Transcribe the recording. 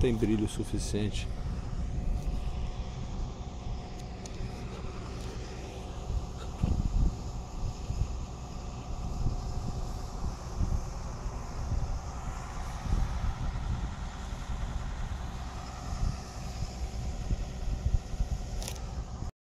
tem brilho suficiente.